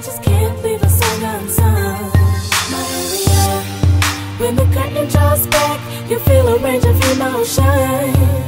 I just can't leave a song unsung. My area, when the curtain draws back, you feel a range of emotion.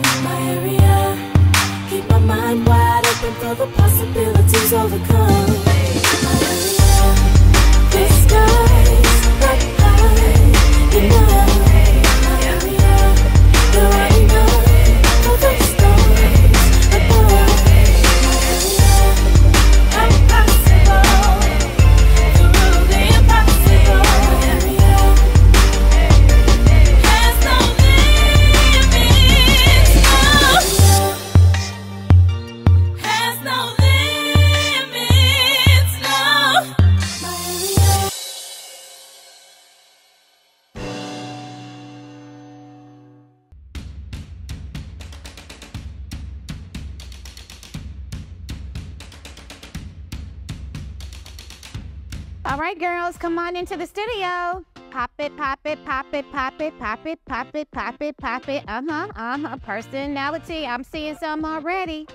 All right, girls, come on into the studio. Pop it, pop it, pop it, pop it, pop it, pop it, pop it, pop it. Uh huh, uh huh. Personality. I'm seeing some already.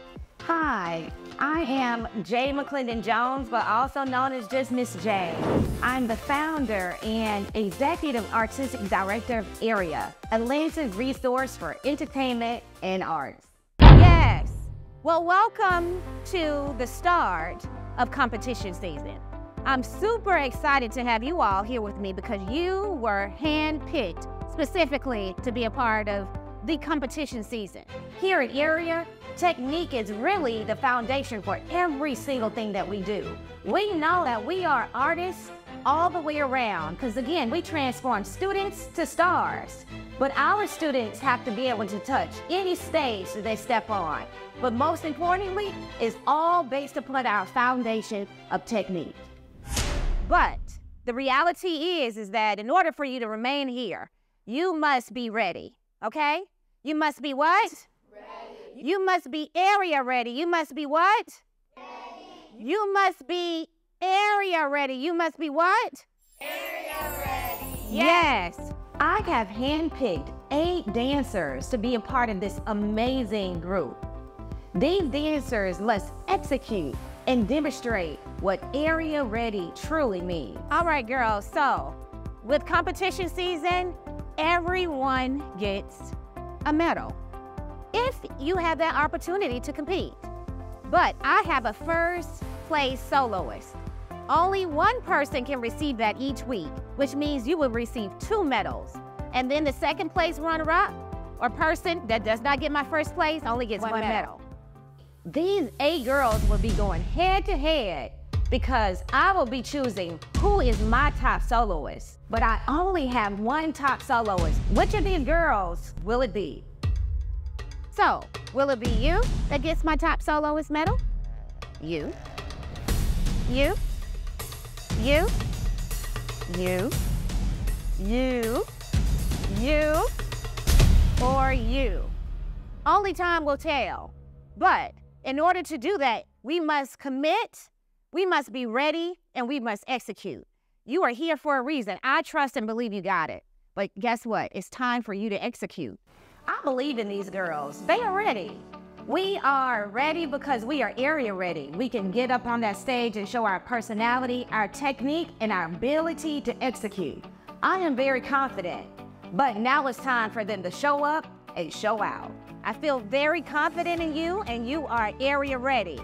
Hi, I am Jay McClendon Jones, but also known as just Miss J. I'm the founder and executive artistic director of Area, Atlanta's resource for entertainment and arts. Yes. Well, welcome to the start of competition season. I'm super excited to have you all here with me because you were handpicked specifically to be a part of the competition season. Here at Area, technique is really the foundation for every single thing that we do. We know that we are artists all the way around because, again, we transform students to stars. But our students have to be able to touch any stage that they step on. But most importantly, it's all based upon our foundation of technique. But the reality is is that in order for you to remain here, you must be ready. Okay? You must be what? Ready. You must be area ready. You must be what? Ready. You must be area ready. You must be what? Area ready. Yes. I have handpicked eight dancers to be a part of this amazing group. These dancers must execute and demonstrate what area ready truly means. All right, girls. So, with competition season, everyone gets a medal if you have that opportunity to compete. But I have a first place soloist. Only one person can receive that each week, which means you will receive two medals. And then the second place runner up or person that does not get my first place only gets one, medal. These eight girls will be going head to head because I will be choosing who is my top soloist. But I only have one top soloist. Which of these girls will it be? So, will it be you that gets my top soloist medal? You? You? You? You? You? You? Or you? Only time will tell. But in order to do that, we must commit, we must be ready, and we must execute. You are here for a reason. I trust and believe you got it. But guess what? It's time for you to execute. I believe in these girls. They are ready. We are ready because we are area ready. We can get up on that stage and show our personality, our technique, and our ability to execute. I am very confident, but now it's time for them to show up and show out. I feel very confident in you, and you are area ready.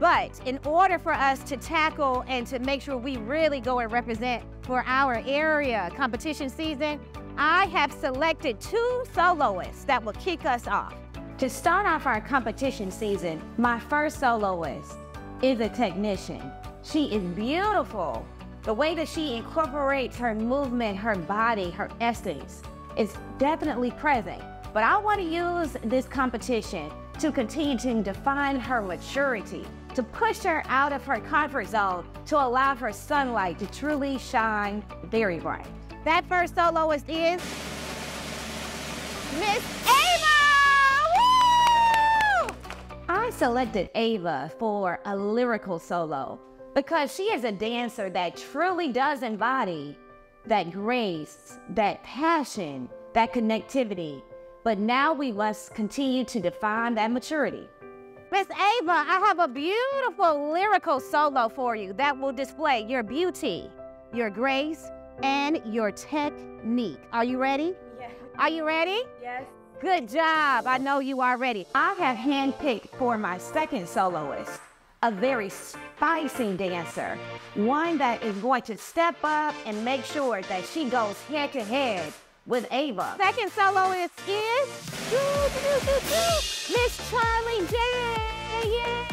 But in order for us to tackle and to make sure we really go and represent for our area competition season, I have selected two soloists that will kick us off. To start off our competition season, my first soloist is a technician. She is beautiful. The way that she incorporates her movement, her body, her essence is definitely present. But I want to use this competition to continue to define her maturity, to push her out of her comfort zone, to allow her sunlight to truly shine very bright. That first soloist is Miss Ava! I selected Ava for a lyrical solo because she is a dancer that truly does embody that grace, that passion, that connectivity. But now we must continue to define that maturity. Miss Ava, I have a beautiful lyrical solo for you that will display your beauty, your grace, and your technique. Are you ready? Yes. Are you ready? Yes. Good job. I know you are ready. I have handpicked for my second soloist a very spicy dancer, one that is going to step up and make sure that she goes head to head with Ava. Second soloist is Miss Charli J. Yes.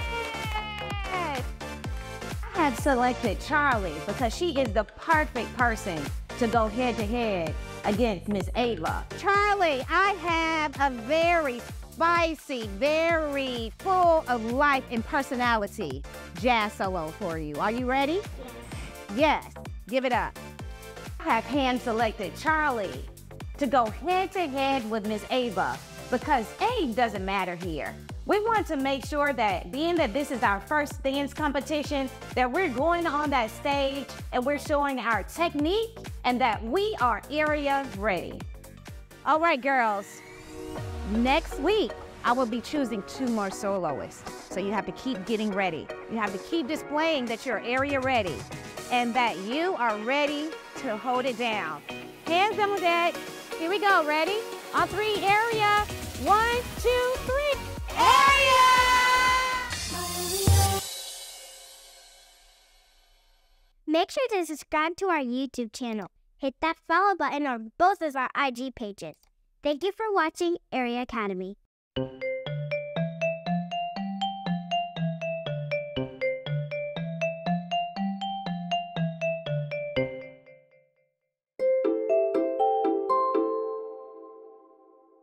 I have selected Charli because she is the perfect person to go head to head against Miss Ava. Charli, I have a very spicy, very full of life and personality jazz solo for you. Are you ready? Yes. Yes. Give it up. I have hand selected Charli to go head to head with Miss Ava because age doesn't matter here. We want to make sure that being that this is our first dance competition, that we're going on that stage and we're showing our technique and that we are area ready. All right, girls. Next week, I will be choosing two more soloists. So you have to keep getting ready. You have to keep displaying that you're area ready and that you are ready to hold it down. Hands on deck. Here we go. Ready? On three, area. One, two, three. Area! Make sure to subscribe to our YouTube channel. Hit that follow button on both of our IG pages. Thank you for watching Area Academy.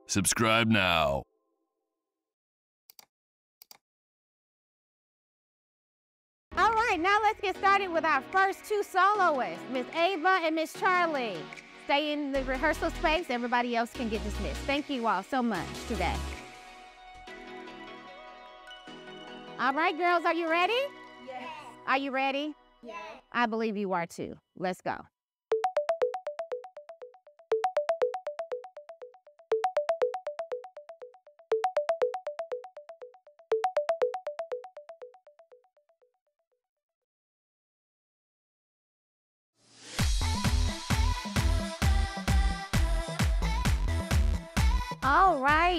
Subscribe now. All right, now let's get started with our first two soloists, Miss Ava and Miss Charli. Stay in the rehearsal space. Everybody else can get dismissed. Thank you all so much today. All right, girls, are you ready? Yes. Are you ready? Yes. I believe you are too. Let's go.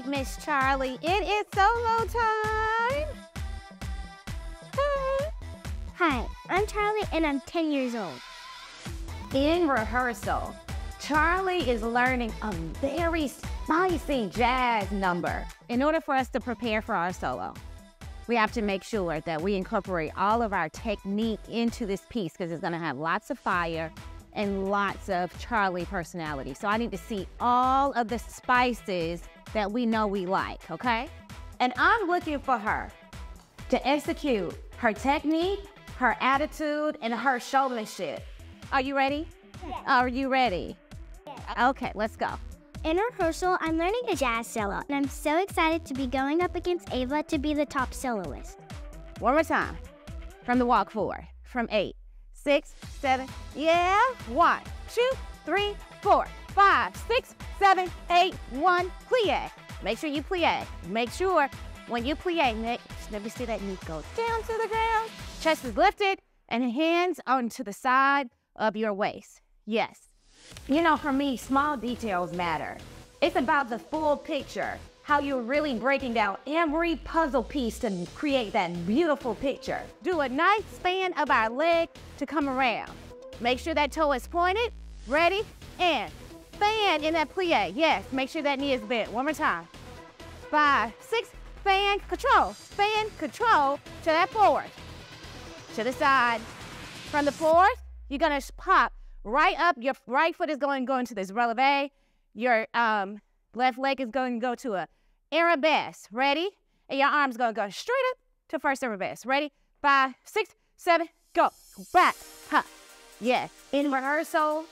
Miss Charli, it is solo time. Hi, I'm Charli and I'm 10 years old. In rehearsal, Charli is learning a very spicy jazz number. In order for us to prepare for our solo, we have to make sure that we incorporate all of our technique into this piece because it's going to have lots of fire and lots of Charli personality. So I need to see all of the spices that we know we like, okay? And I'm looking for her to execute her technique, her attitude, and her showmanship. Are you ready? Are you ready? Okay, let's go. In rehearsal, I'm learning a jazz solo, and I'm so excited to be going up against Ava to be the top soloist. One more time. From the walk forward. From eight, six, seven, yeah. One, two, three, four, five, six, seven, eight, one. Plie. Make sure you plie. Make sure when you plie, neck, let me see that knee go down to the ground. Chest is lifted and hands onto the side of your waist. Yes. You know, for me, small details matter. It's about the full picture, how you're really breaking down every puzzle piece to create that beautiful picture. Do a nice span of our leg to come around. Make sure that toe is pointed. Ready? And fan in that plie. Yes, make sure that knee is bent. One more time. Five, six, fan, control. Fan, control to that forward. To the side. From the fourth, you're gonna pop right up. Your right foot is going to go into this releve. Your um, left leg is going to go to a arabesque. Ready? And your arm's to go straight up to first arabesque. Ready? Five, six, seven, go. Back. Ha. Yes. In rehearsal,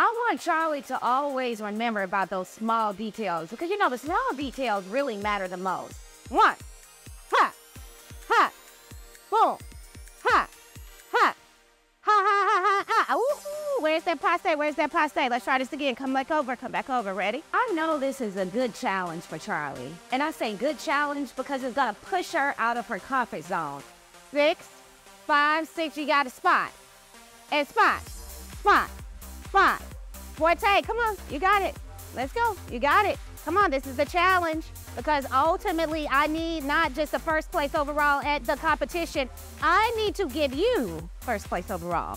I want Charli to always remember about those small details because you know the small details really matter the most. One. Ha. Ha. Boom. Ha. Ha. Ha ha ha ha ha. Ah, Ooh, where's that? that passe? Where's that passe? Let's try this again. Come back over. Come back over. Ready? I know this is a good challenge for Charli. And I say good challenge because it's gonna push her out of her comfort zone. Six, five, six. You got a spot. And spot, spot, spot. Fouetté, come on. You got it. Let's go. You got it. Come on. This is the challenge because ultimately I need not just the first place overall at the competition. I need to give you first place overall.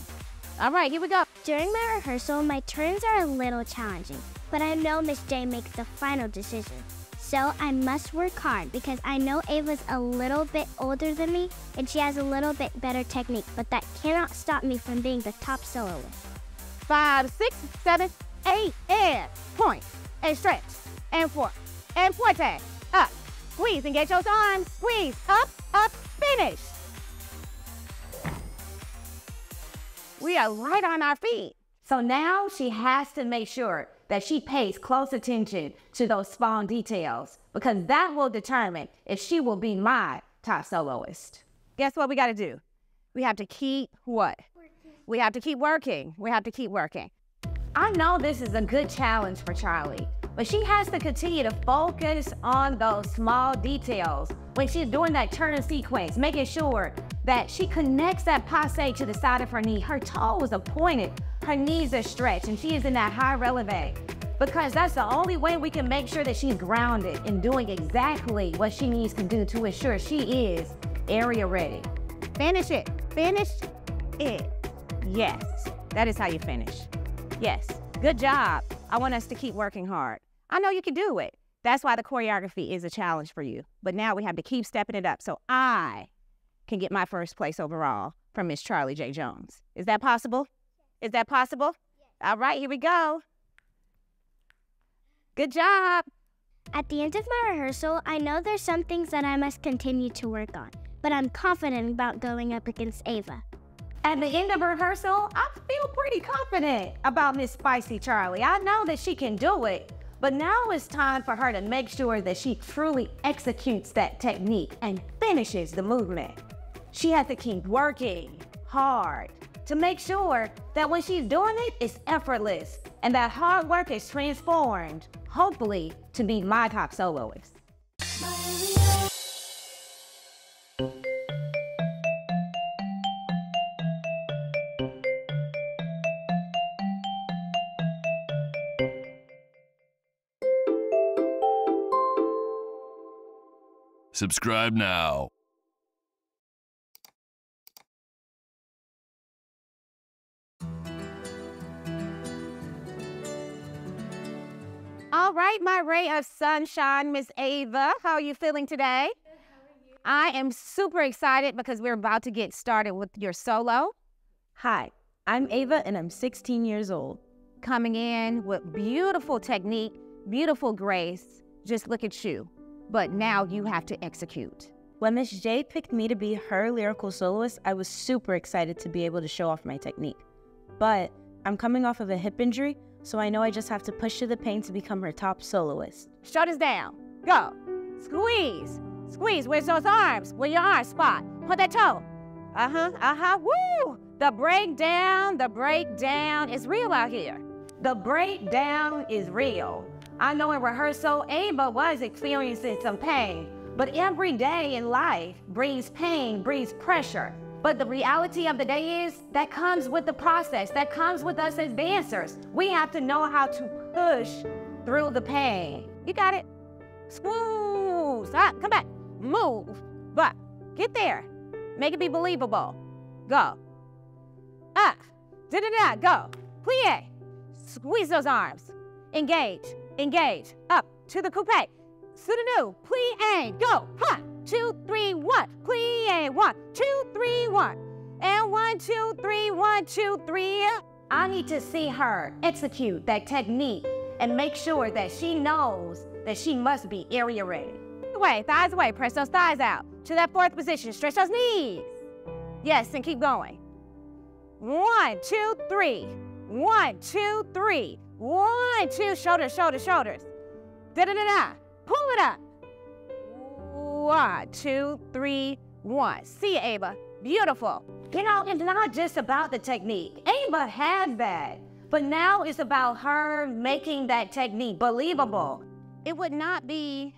All right, here we go. During my rehearsal, my turns are a little challenging, but I know Miss J makes the final decision. So I must work hard because I know Ava's a little bit older than me and she has a little bit better technique, but that cannot stop me from being the top soloist. Five, six, seven, eight, and point, and stretch, and four, and fouetté, up, squeeze, and get those arms, squeeze, up, up, finish. We are right on our feet. So now she has to make sure that she pays close attention to those small details because that will determine if she will be my top soloist. Guess what we got to do? We have to keep what? We have to keep working. We have to keep working. I know this is a good challenge for Charli, but she has to continue to focus on those small details when she's doing that turn sequence, making sure that she connects that passe to the side of her knee. Her toes are pointed, her knees are stretched, and she is in that high releve. Because that's the only way we can make sure that she's grounded and doing exactly what she needs to do to ensure she is area ready. Finish it. Finish it. Yes, that is how you finish. Yes, good job. I want us to keep working hard. I know you can do it. That's why the choreography is a challenge for you. But now we have to keep stepping it up so I can get my first place overall from Miss Charli J. Jones. Is that possible? Is that possible? All right, here we go. Good job. At the end of my rehearsal, I know there's some things that I must continue to work on, but I'm confident about going up against Ava. At the end of rehearsal, I feel pretty confident about Miss Spicy Charli. I know that she can do it, but now it's time for her to make sure that she truly executes that technique and finishes the movement. She has to keep working hard to make sure that when she's doing it, it's effortless and that hard work is transformed, hopefully, to be my top soloist. Subscribe now. All right, my ray of sunshine, Miss Ava. How are you feeling today? I am super excited because we're about to get started with your solo. Hi, I'm Ava and I'm 16 years old. Coming in with beautiful technique, beautiful grace. Just look at you. But now you have to execute. When Miss J picked me to be her lyrical soloist, I was super excited to be able to show off my technique. But I'm coming off of a hip injury, so I know I just have to push through the pain to become her top soloist. Shut us down. Go. Squeeze. Squeeze. Where's those arms? Where your arms spot? Put that toe. Uh huh. Uh huh. Woo! The breakdown. The breakdown is real out here. The breakdown is real. I know in rehearsal, Ava was experiencing some pain, but every day in life brings pain, brings pressure. But the reality of the day is that comes with the process, that comes with us as dancers. We have to know how to push through the pain. You got it. Squeeze. Stop. Ah, come back. Move. But get there. Make it be believable. Go. Up. Da da da. Go. Plie. Squeeze those arms. Engage. Engage. Up to the coupe. Soutenu. Plie. Go. Ha. Two, three, one. Plie. One, two, three, one. And one, two, three, one, two, three. I need to see her execute that technique and make sure that she knows that she must be area ready. Away, thighs away. Press those thighs out to that fourth position. Stretch those knees. Yes, and keep going. One, two, three. One, two, three. One, two. Shoulders, shoulders, shoulders. Da da da da. Pull it up. One, two, three, one. See you, Ava. Beautiful. You know, it's not just about the technique. Ava had that. But now it's about her making that technique believable. It would not be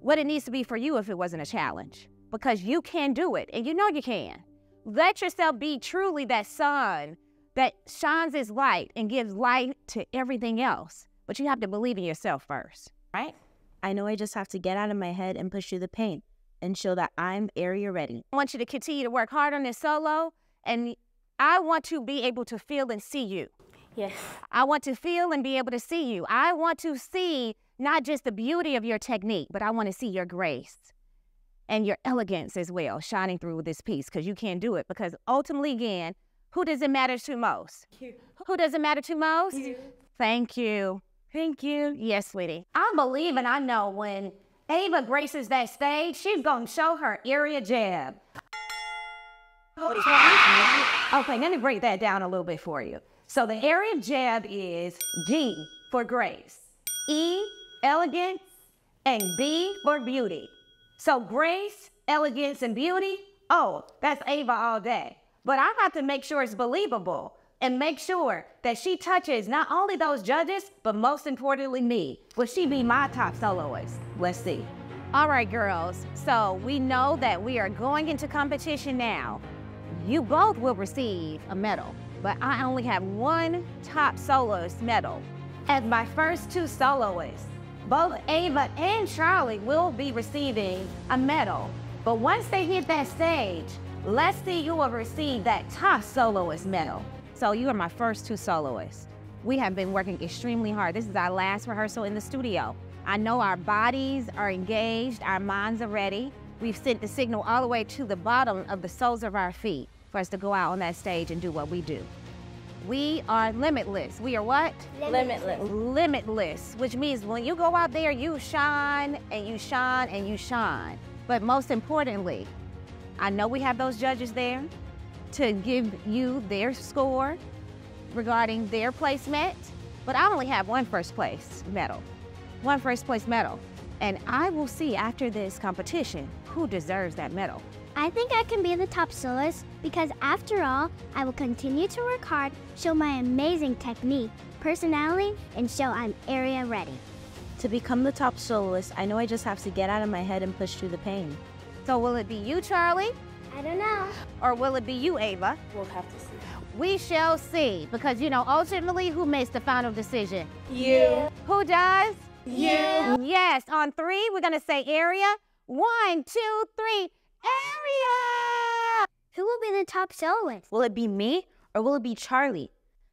what it needs to be for you if it wasn't a challenge because you can do it and you know you can. Let yourself be truly that sun that shines its light and gives light to everything else. But you have to believe in yourself first, right? I know I just have to get out of my head and push through the pain and show that I'm area ready. I want you to continue to work hard on this solo, and I want to be able to feel and see you. Yes. I want to feel and be able to see you. I want to see not just the beauty of your technique, but I want to see your grace and your elegance as well shining through this piece because you can't do it. Because ultimately, again, who does it matter to most? You. Who does it matter to most? You. Thank you. Thank you. Yes, sweetie. I believe and I know when Ava graces that stage, she's gonna show her area jab. Okay, let me break that down a little bit for you. So the area jab is G for grace, E, elegance, and B for beauty. So grace, elegance, and beauty, oh, that's Ava all day. But I have to make sure it's believable and make sure that she touches not only those judges, but most importantly me. Will she be my top soloist? Let's see. All right, girls. So we know that we are going into competition now. You both will receive a medal, but I only have one top soloist medal. As my first two soloists, both Ava and Charli will be receiving a medal. But once they hit that stage, let's see who will receive that top soloist medal. So you are my first two soloists. We have been working extremely hard. This is our last rehearsal in the studio. I know our bodies are engaged, our minds are ready. We've sent the signal all the way to the bottom of the soles of our feet for us to go out on that stage and do what we do. We are limitless. We are what? Limitless. Limitless, which means when you go out there, you shine and you shine and you shine. But most importantly, I know we have those judges there to give you their score regarding their placement, but I only have one first place medal. One first place medal. And I will see after this competition who deserves that medal. I think I can be the top soloist because after all, I will continue to work hard, show my amazing technique, personality, and show I'm area ready. To become the top soloist, I know I just have to get out of my head and push through the pain. So will it be you, Charli, I don't know. or will it be you, Ava? We'll have to see. We shall see, because you know, ultimately, who makes the final decision? You. Who does? You. Yes, on three, we're gonna say area. One, two, three, area! Who will be the top soloist? Will it be me or will it be Charli?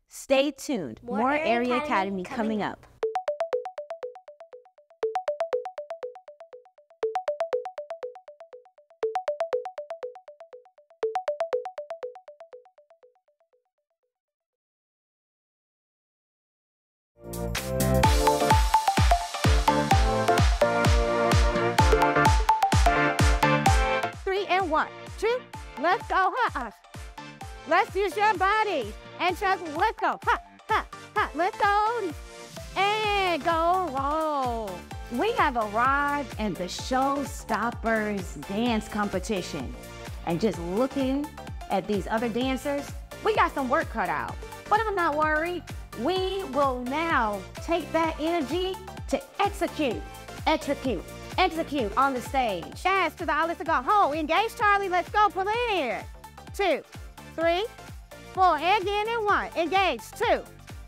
Stay tuned. More More, Area Academy Academy, coming coming up. Three and one, two, let's go, ha! Let's use your body and just let's go, ha, ha, ha, let's go, and go, roll. We have arrived at the Showstoppers dance competition. And just looking at these other dancers, we got some work cut out. But I'm not worried. We will now take that energy to execute, execute, execute on the stage. Yes, to the all let's go home. Engage Charli, let's go, pull in. Two, three, four, again and one. Engage, two,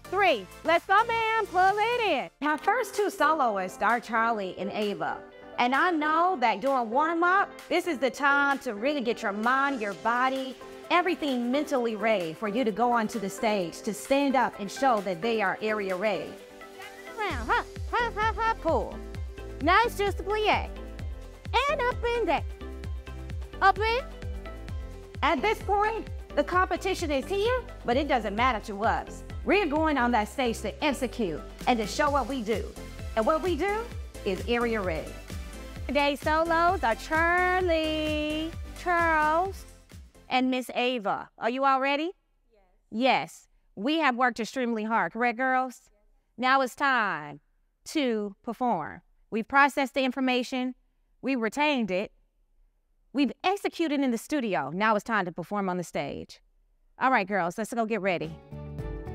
three. Let's go, man, pull it in. Our first two soloists are Charli and Ava. And I know that during warm up, this is the time to really get your mind, your body, everything mentally ready for you to go onto the stage, to stand up and show that they are area ready. Round, ha, ha, ha, ha, pull. Just a plie. And up and down. Up in. At this point, the competition is here, but it doesn't matter to us. We're going on that stage to execute and to show what we do. And what we do is area ready. Today's solos are Charli, Charles, and Miss Ava. Are you all ready? Yes. Yes. We have worked extremely hard, correct, girls? Yes. Now it's time to perform. We've processed the information, we retained it, we've executed in the studio. Now it's time to perform on the stage. All right, girls, let's go get ready.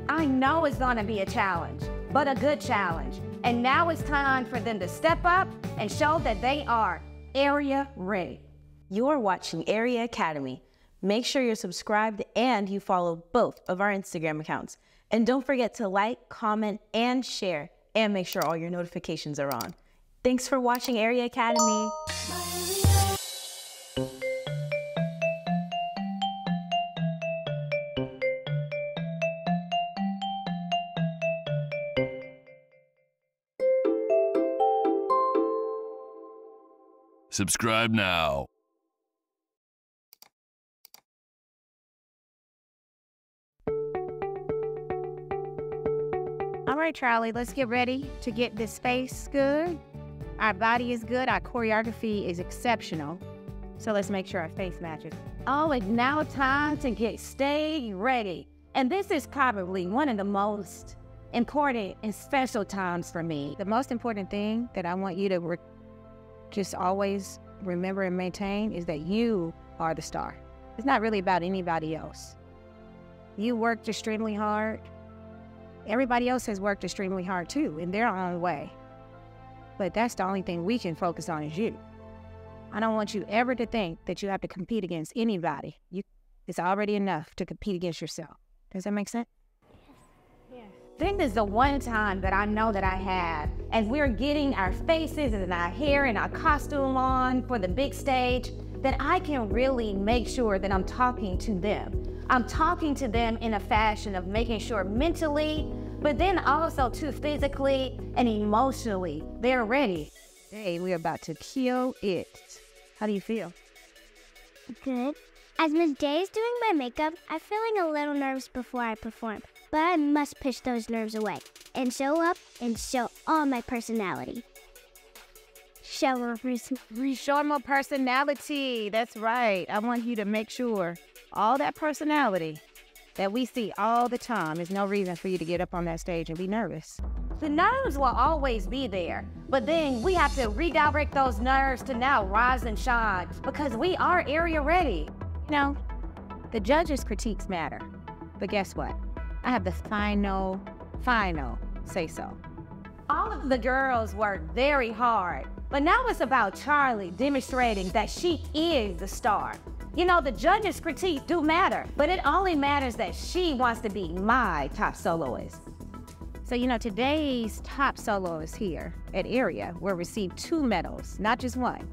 I know it's gonna be a challenge, but a good challenge. And now it's time for them to step up and show that they are area ready. You're watching Area Academy. Make sure you're subscribed and you follow both of our Instagram accounts. And don't forget to like, comment, and share, and make sure all your notifications are on. Thanks for watching Area Academy. Subscribe now. Right, Charli, let's get ready to get this face good. Our body is good, our choreography is exceptional. So let's make sure our face matches. Oh, it's now time to get stage ready. And this is probably one of the most important and special times for me. The most important thing that I want you to re- just always remember and maintain is that you are the star. It's not really about anybody else. You worked extremely hard. Everybody else has worked extremely hard too, in their own way. But that's the only thing we can focus on is you. I don't want you ever to think that you have to compete against anybody. You, it's already enough to compete against yourself. Does that make sense? This is the one time that I know that I have, as we're getting our faces and our hair and our costume on for the big stage, that I can really make sure that I'm talking to them. I'm talking to them in a fashion of making sure mentally, but then also too physically and emotionally, they're ready. Hey, we're about to kill it. How do you feel? Good. As Miss Day is doing my makeup, I'm feeling a little nervous before I perform, but I must push those nerves away and show up and show all my personality. Show her pers- Show more personality. That's right. I want you to make sure all that personality that we see all the time is no reason for you to get up on that stage and be nervous. The nerves will always be there, but then we have to redirect those nerves to now rise and shine because we are area ready. You know, the judges' critiques matter. But guess what? I have the final, final say so. All of the girls worked very hard, but now it's about Charli demonstrating that she is the star. You know, the judges' critiques do matter, but it only matters that she wants to be my top soloist. So, you know, today's top soloist here at Area will receive two medals, not just one.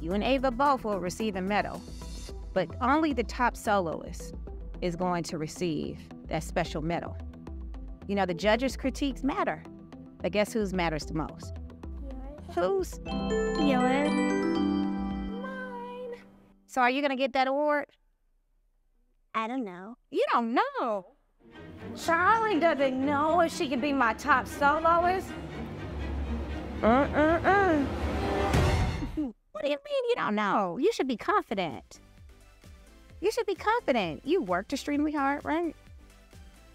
You and Ava both will receive a medal, but only the top soloist is going to receive that special medal. You know, the judges' critiques matter, but guess whose matters the most? Whose? Yours. So, are you going to get that award? I don't know. You don't know. Charli doesn't know if she can be my top soloist. Uh-uh-uh. What do you mean you don't know? You should be confident. You should be confident. You worked extremely hard, right?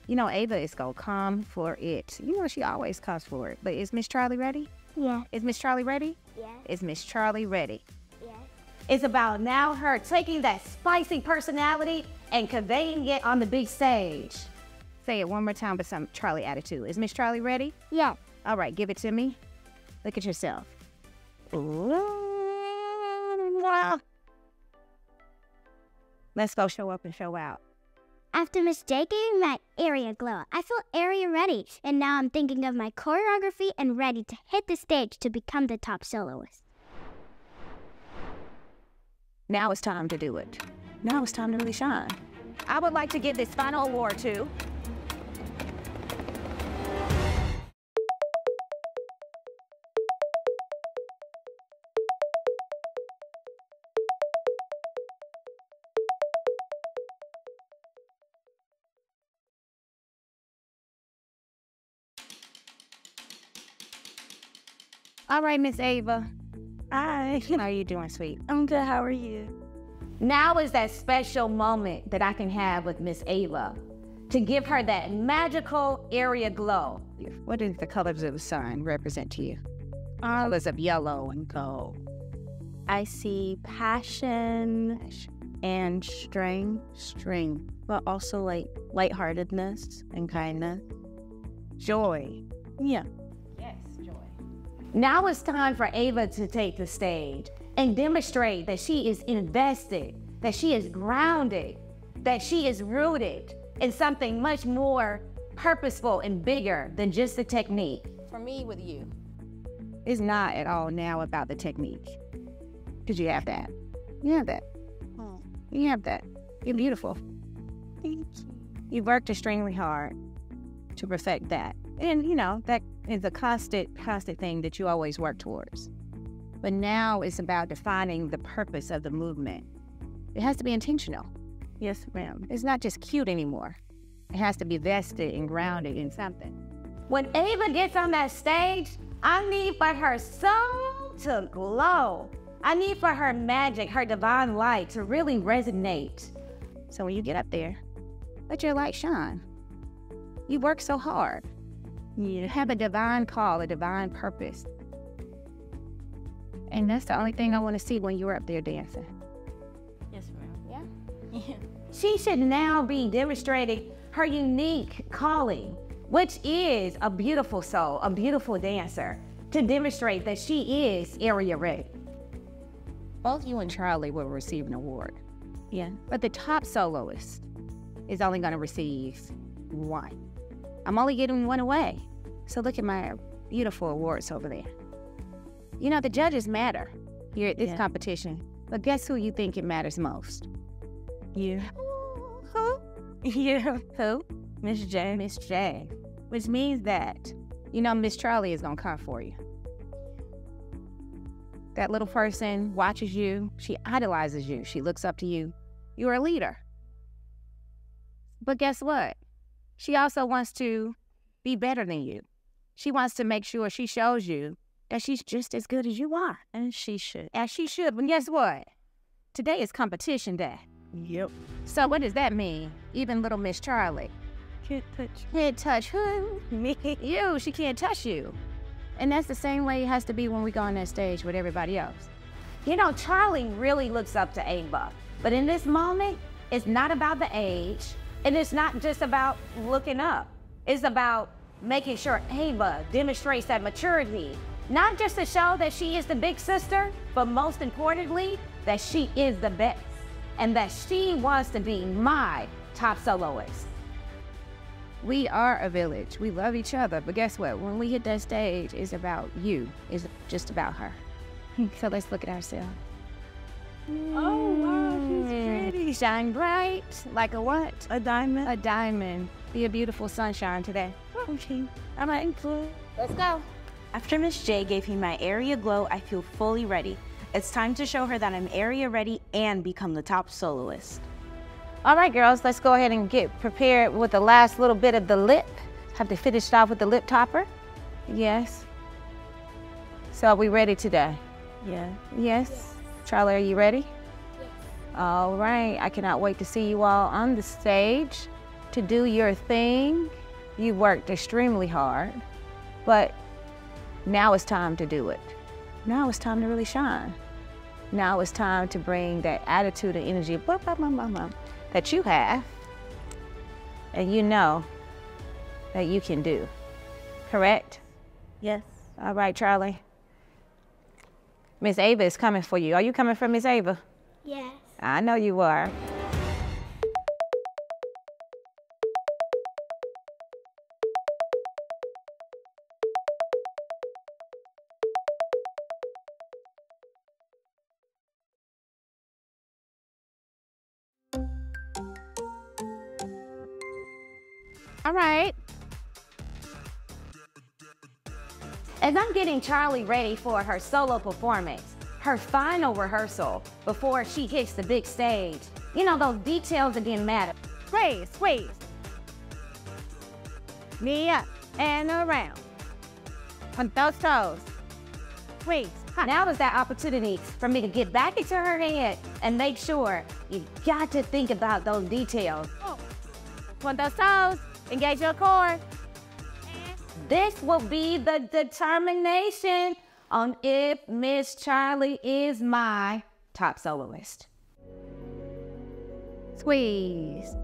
You know, Ava is gonna come for it. You know, she always comes for it. But is Miss Charli ready? Yeah. Is Miss Charli ready? Yeah. Is Miss Charli ready? Yes. It's about now her taking that spicy personality and conveying it on the big stage. Say it one more time with some Charli attitude. Is Miss Charli ready? Yes. All right, give it to me. Look at yourself. Let's go show up and show out. After Miss J gave me my area glow, I feel area ready, and now I'm thinking of my choreography and ready to hit the stage to become the top soloist. Now it's time to do it. Now it's time to really shine. I would like to give this final award to All right, Miss Ava. Hi. How are you doing, sweet? I'm good. How are you? Now is that special moment that I can have with Miss Ava to give her that magical area glow. What do the colors of the sun represent to you? Um, colors of yellow and gold. I see passion and strength, strength, but also like lightheartedness and kindness. Joy. Yeah. Now it's time for Ava to take the stage and demonstrate that she is invested, that she is grounded, that she is rooted in something much more purposeful and bigger than just the technique. For me, with you. It's not at all now about the technique. Because you have that. You have that. Hmm. You have that. You're beautiful. Thank you. You worked extremely hard to perfect that. And you know, that is a constant, constant thing that you always work towards. But now it's about defining the purpose of the movement. It has to be intentional. Yes, ma'am. It's not just cute anymore. It has to be vested and grounded in something. When Ava gets on that stage, I need for her soul to glow. I need for her magic, her divine light to really resonate. So when you get up there, let your light shine. You work so hard. You have a divine call, a divine purpose. And that's the only thing I want to see when you're up there dancing. Yes, ma'am. Yeah? Yeah. She should now be demonstrating her unique calling, which is a beautiful soul, a beautiful dancer, to demonstrate that she is area ready. Both you and Charli will receive an award. Yeah. But the top soloist is only going to receive one. I'm only giving one away. So look at my beautiful awards over there. You know, the judges matter here at this Yeah. competition. But guess who you think it matters most? You. Who? You. Who? Miss J. Miss J. Which means that, you know, Miss Charli is going to come for you. That little person watches you. She idolizes you. She looks up to you. You're a leader. But guess what? She also wants to be better than you. She wants to make sure she shows you that she's just as good as you are. And she should. As she should. But guess what? Today is competition day. Yep. So what does that mean? Even little Miss Charli. Can't touch Can't touch who? me. You. She can't touch you. And that's the same way it has to be when we go on that stage with everybody else. You know, Charli really looks up to Ava. But in this moment, it's not about the age, and it's not just about looking up. It's about making sure Ava demonstrates that maturity, not just to show that she is the big sister, but most importantly, that she is the best, and that she wants to be my top soloist. We are a village. We love each other. But guess what? When we hit that stage, it's about you. It's just about her. So let's look at ourselves. Oh, wow, she's hmm. pretty. Shine bright like a what? A diamond. A diamond. Be a beautiful sunshine today. Oh, okay. I'm not mm, included. Let's go. After Miss J gave me my area glow, I feel fully ready. It's time to show her that I'm area ready and become the top soloist. All right, girls, let's go ahead and get prepared with the last little bit of the lip. Have to finish it off with the lip topper. Yes. So are we ready today? Yeah. Yes. Charli, are you ready? Yes. All right. I cannot wait to see you all on the stage to do your thing. You worked extremely hard, but now it's time to do it. Now it's time to really shine. Now it's time to bring that attitude and energy blah, blah, blah, blah, blah, that you have and you know that you can do. Correct? Yes. All right, Charli. Miss Ava is coming for you. Are you coming for Miss Ava? Yes. I know you are. All right. As I'm getting Charli ready for her solo performance, her final rehearsal before she hits the big stage, you know, those details again matter. Squeeze, squeeze. Knee up and around. On those toes. Squeeze. Now is that opportunity for me to get back into her head and make sure you got to think about those details. Oh. On those toes. Engage your core. This will be the determination on if Miss Charli is my top soloist. Squeeze.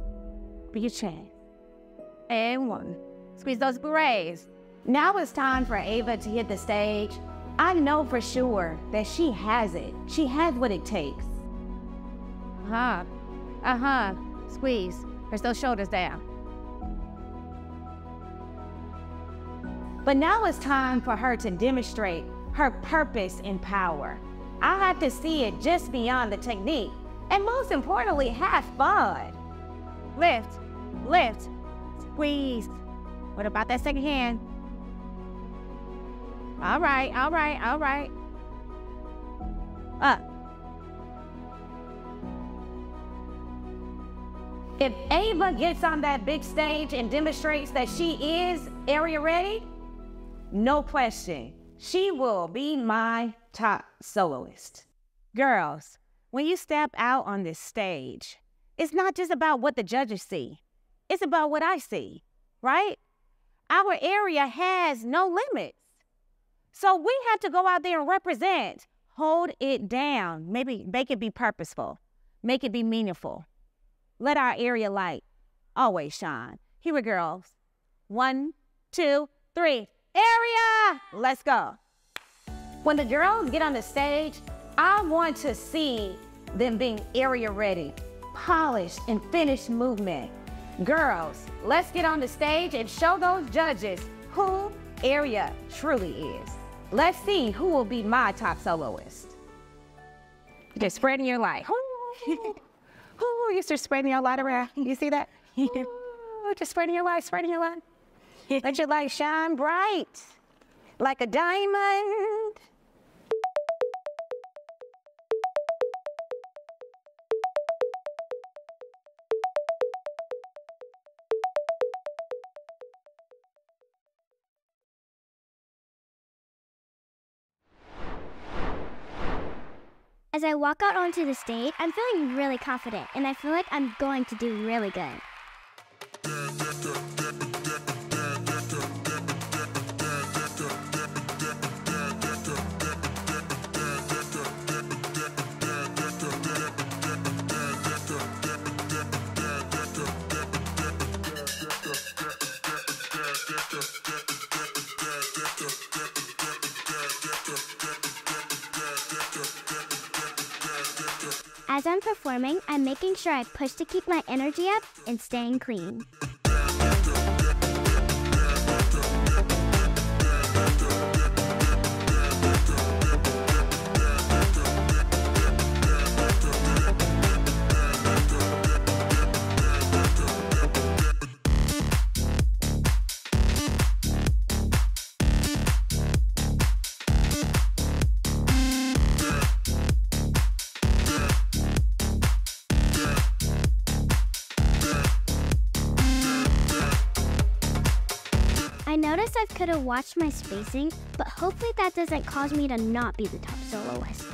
For your chin. And one. Squeeze those berets. Now it's time for E'va to hit the stage. I know for sure that she has it. She has what it takes. Uh-huh. Uh-huh. Squeeze. Press those shoulders down. But now it's time for her to demonstrate her purpose and power. I have to see it just beyond the technique. And most importantly, have fun. Lift. Lift. Squeeze. What about that second hand? All right, all right, all right. Up. If E'va gets on that big stage and demonstrates that she is area ready, no question, she will be my top soloist. Girls, when you step out on this stage, it's not just about what the judges see, it's about what I see, right? Our area has no limits. So we have to go out there and represent, hold it down, maybe make it be purposeful, make it be meaningful. Let our area light always shine. Here we girls. One, two, three. Area! Let's go. When the girls get on the stage, I want to see them being area ready, polished and finished movement. Girls, let's get on the stage and show those judges who area truly is. Let's see who will be my top soloist. Just spreading your light. Ooh, you start spreading your light around. You see that? Ooh, just spreading your light, spreading your light. Let your light shine bright like a diamond. As I walk out onto the stage, I'm feeling really confident and I feel like I'm going to do really good. As I'm performing, I'm making sure I push to keep my energy up and staying clean. Could have watched my spacing, but hopefully that doesn't cause me to not be the top soloist.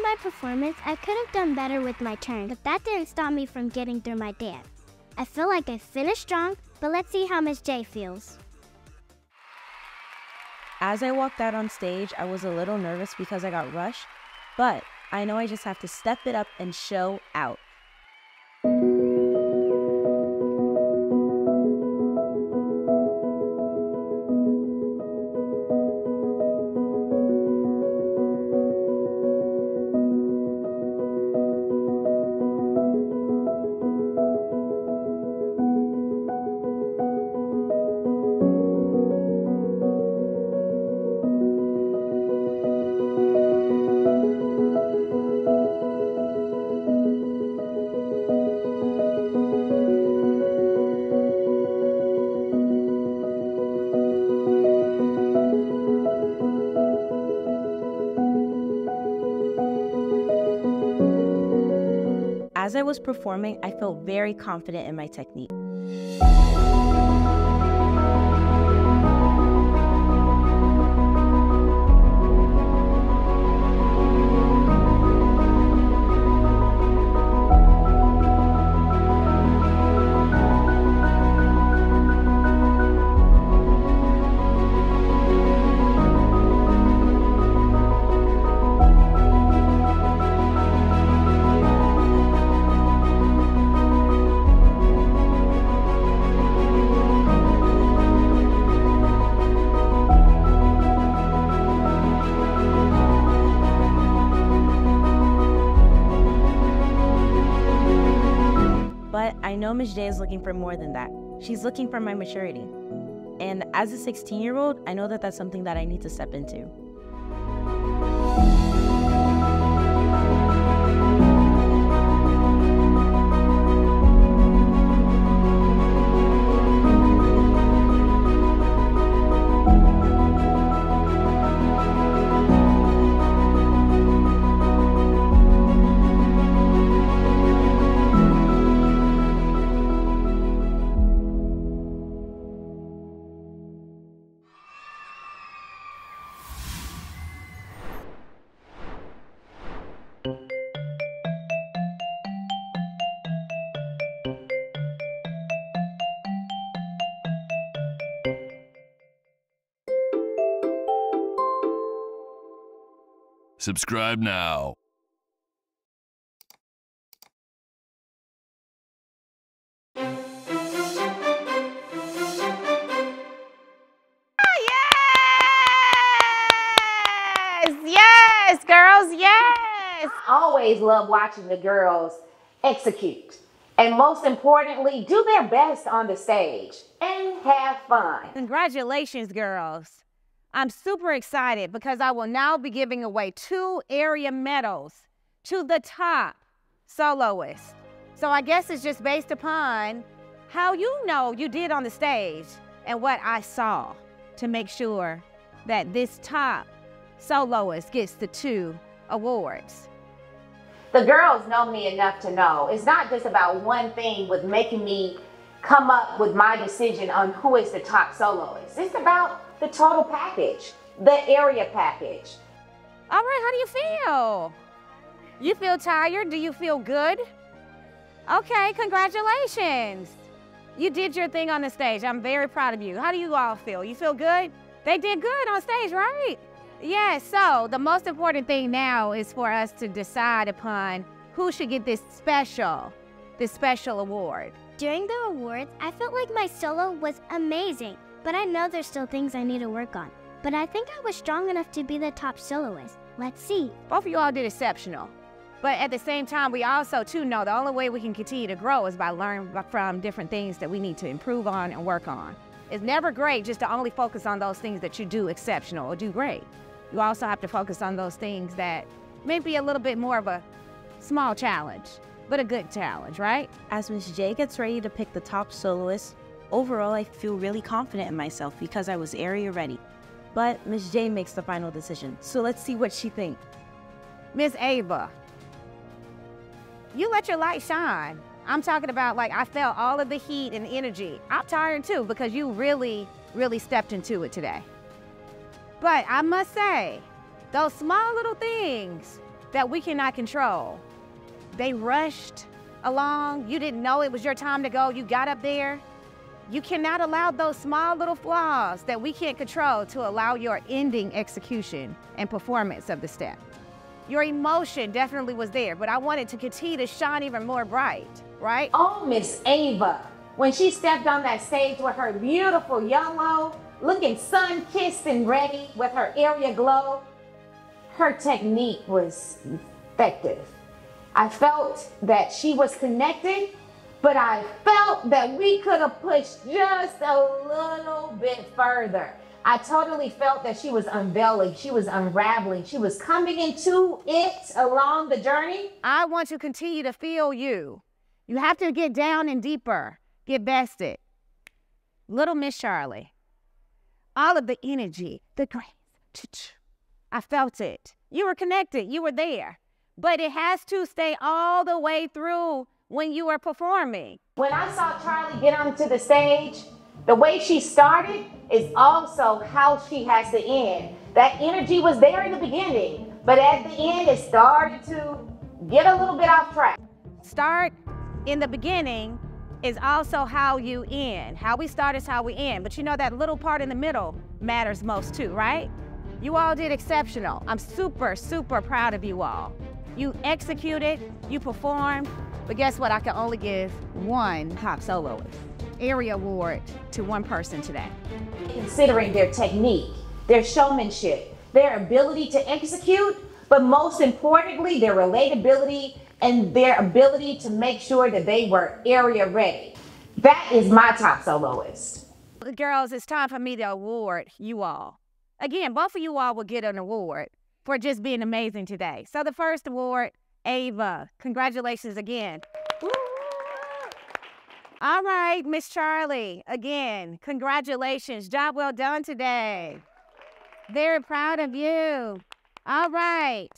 After my performance, I could have done better with my turn, but that didn't stop me from getting through my dance. I feel like I finished strong, but let's see how Miss J feels. As I walked out on stage, I was a little nervous because I got rushed, but I know I just have to step it up and show out. Was performing, I felt very confident in my technique. Know. J is looking for more than that. She's looking for my maturity. And as a 16 year old, I know that that's something that I need to step into. Subscribe now. Yes! Yes, girls, yes! always love watching the girls execute. And most importantly, do their best on the stage and have fun. Congratulations, girls. I'm super excited because I will now be giving away two area medals to the top soloist. So I guess it's just based upon how you know you did on the stage and what I saw to make sure that this top soloist gets the two awards. The girls know me enough to know it's not just about one thing with making me come up with my decision on who is the top soloist. It's about the total package, the area package. All right, how do you feel? You feel tired? Do you feel good? Okay, congratulations. You did your thing on the stage. I'm very proud of you. How do you all feel? You feel good? They did good on stage, right? Yes, so the most important thing now is for us to decide upon who should get this special, this special award. During the awards, I felt like my solo was amazing, but I know there's still things I need to work on. But I think I was strong enough to be the top soloist. Let's see. Both of you all did exceptional. But at the same time, we also too know the only way we can continue to grow is by learning from different things that we need to improve on and work on. It's never great just to only focus on those things that you do exceptional or do great. You also have to focus on those things that may be a little bit more of a small challenge, but a good challenge, right? As Ms. J gets ready to pick the top soloist, overall I feel really confident in myself because I was area ready. But Ms. J makes the final decision, so let's see what she thinks. Miss E'va, you let your light shine. I'm talking about like I felt all of the heat and energy. I'm tired too because you really, really stepped into it today. But I must say, those small little things that we cannot control, they rushed along. You didn't know it was your time to go. You got up there. You cannot allow those small little flaws that we can't control to allow your ending execution and performance of the step. Your emotion definitely was there, but I wanted to continue to shine even more bright, right? Oh, Miss E'va, when she stepped on that stage with her beautiful yellow, looking sun kissed and ready with her area glow, her technique was effective. I felt that she was connected, but I felt that we could have pushed just a little bit further. I totally felt that she was unveiling, she was unraveling, she was coming into it along the journey. I want to continue to feel you. You have to get down and deeper, get vested. Little Miss Charli, all of the energy, the grace, I felt it. You were connected, you were there. But it has to stay all the way through when you were performing. When I saw Charli get onto the stage, the way she started is also how she has to end. That energy was there in the beginning, but at the end, it started to get a little bit off track. Start in the beginning is also how you end. How we start is how we end. But you know that little part in the middle matters most too, right? You all did exceptional. I'm super, super proud of you all. You executed, you performed, but guess what? I can only give one top soloist area award to one person today. Considering their technique, their showmanship, their ability to execute, but most importantly, their relatability and their ability to make sure that they were area ready. That is my top soloist. Girls, it's time for me to award you all. Again, both of you all will get an award for just being amazing today. So the first award, E'va. Congratulations again. All right, Miss Charli, again, congratulations. Job well done today. Very proud of you. All right.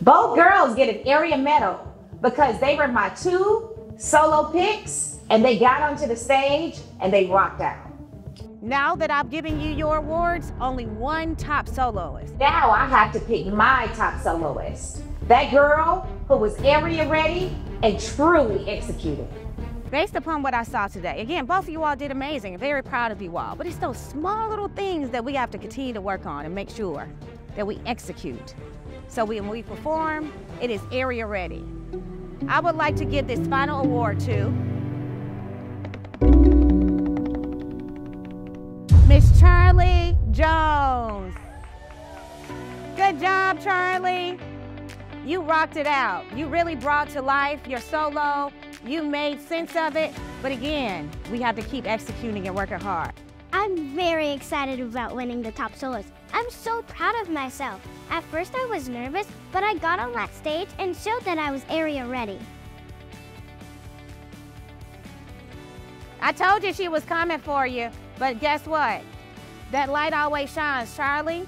Both girls get an area medal because they were my two solo picks and they got onto the stage and they rocked out. Now that I've given you your awards, only one top soloist. Now I have to pick my top soloist. That girl who was area ready and truly executed. Based upon what I saw today, again, both of you all did amazing. Very proud of you all. But it's those small little things that we have to continue to work on and make sure that we execute. So when we perform, it is area ready. I would like to give this final award to Miss Charli Jones. Good job, Charli. You rocked it out. You really brought to life your solo. You made sense of it. But again, we have to keep executing and working hard. I'm very excited about winning the top soloist. I'm so proud of myself. At first I was nervous, but I got on that stage and showed that I was area ready. I told you she was coming for you, but guess what? That light always shines, Charli.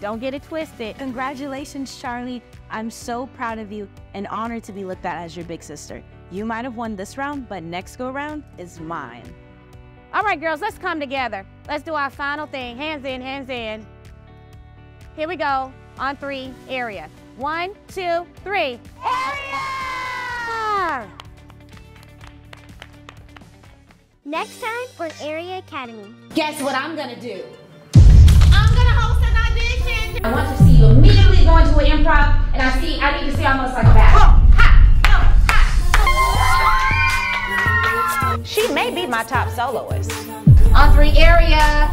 Don't get it twisted. Congratulations, Charli. I'm so proud of you and honored to be looked at as your big sister. You might have won this round, but next go round is mine. All right, girls, let's come together. Let's do our final thing. Hands in, hands in. Here we go. On three, area. One, two, three. Area! Next time on Area Academy. Guess what I'm gonna do? I'm gonna host an audition. I want to see you immediately go into an improv, and I see I need to see almost like a battle. She may be my top soloist. On three area.